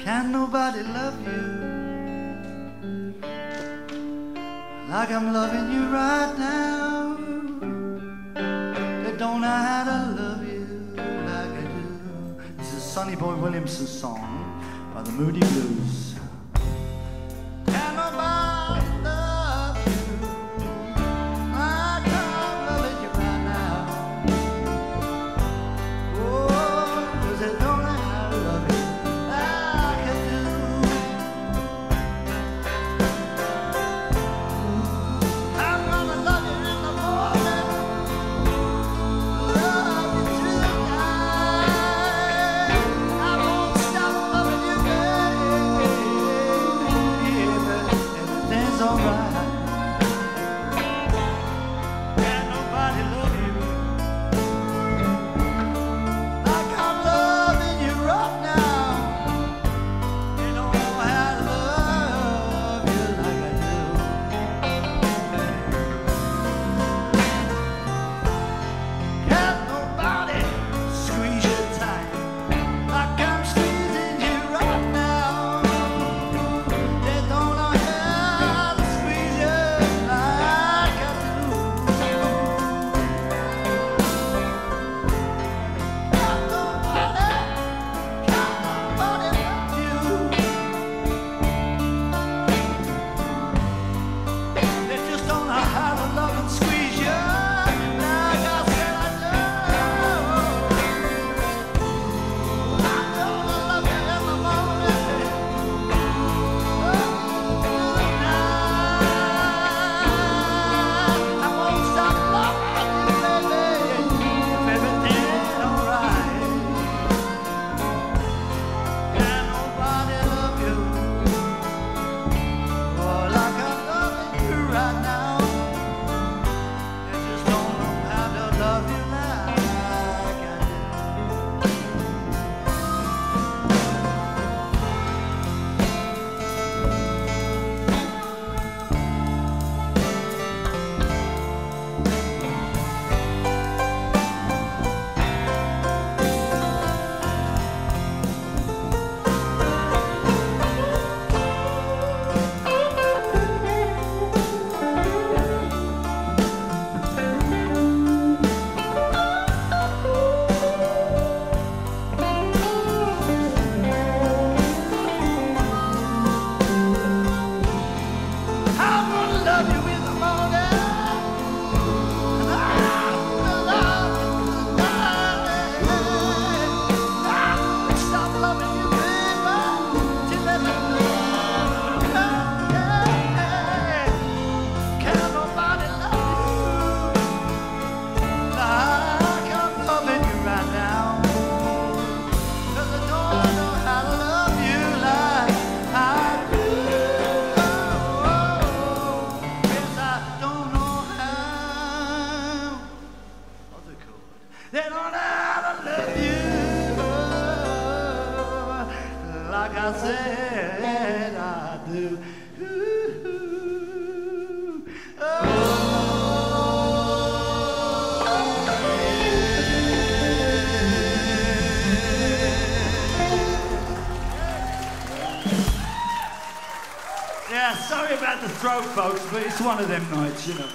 Can nobody love you like I'm loving you right now? They don't know how to love you like I do. This is a Sonny Boy Williamson song by the Moody Blues. They don't ever love you like I said I do. Ooh, oh. Yeah, sorry about the throat, folks, but it's one of them nights, you know.